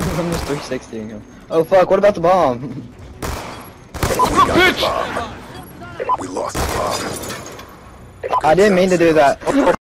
I'm just 360ing him. Oh fuck, what about the bomb? Bitch! We lost the bomb. I didn't mean to do that.